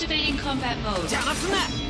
Activating combat mode. Down from that!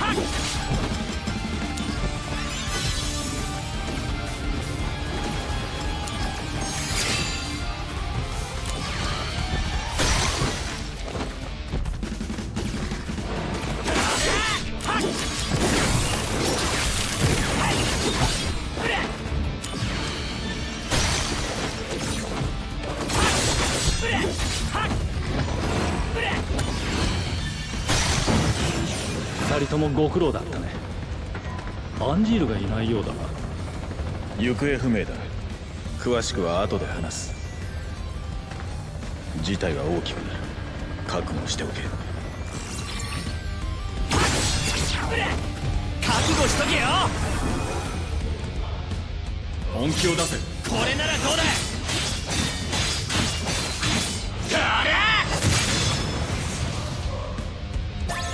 Hush! 二人ともご苦労だったね。アンジールがいないようだが。行方不明だ。詳しくは後で話す。事態は大きくなる。覚悟しておけ。覚悟しとけよ。本気を出せ。これならどうだ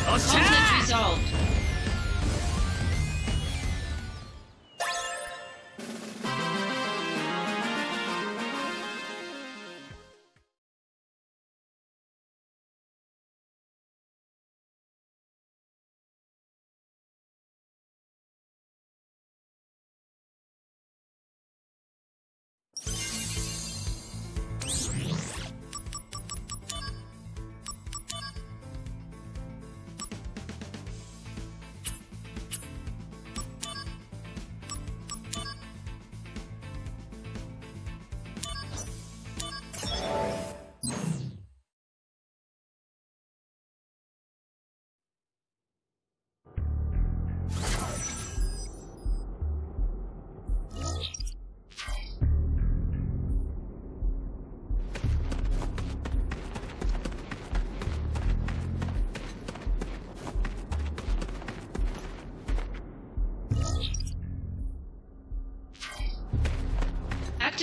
Conflict resolved.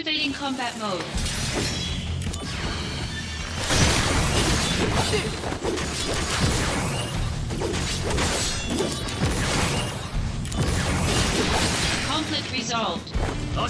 Activating combat mode. Conflict resolved. お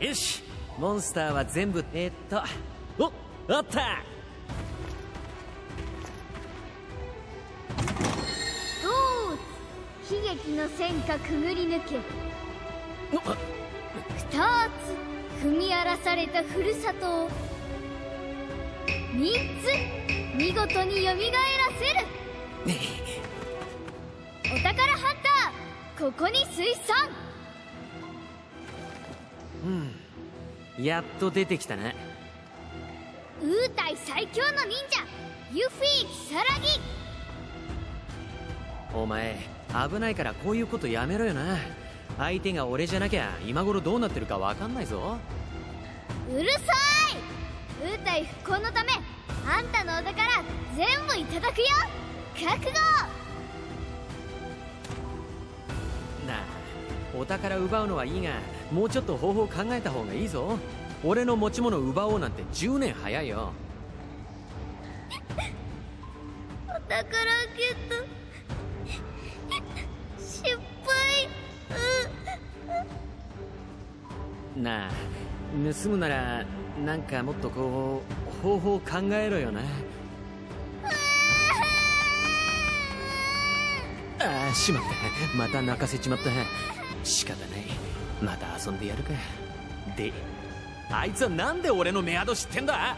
よしモンスターは全部えーっとおあったどう悲劇の戦火くぐり抜け。二つ踏み荒らされたふるさとを三つ。見事によみがえらせる。お宝ハンター。ここに水産やっと出てきたなウータイ最強の忍者。ユフィキサラギ。お前危ないからこういうことやめろよな。相手が俺じゃなきゃ今頃どうなってるかわかんないぞ。うるさいウータイ復興のためあんたのお宝全部いただくよ。覚悟。なあお宝奪うのはいいがもうちょっと方法考えた方がいいぞ。俺の持ち物奪おうなんて10年早いよ。お宝盗むならなんかもっとこう方法考えろよな。ああしまった。また泣かせちまった。仕方ない。また遊んでやるか。であいつはなんで俺のメアド知ってんだ？